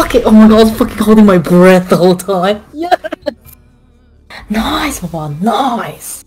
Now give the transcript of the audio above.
fuck it! Oh my god, I was fucking holding my breath the whole time. Yes! Nice one, nice!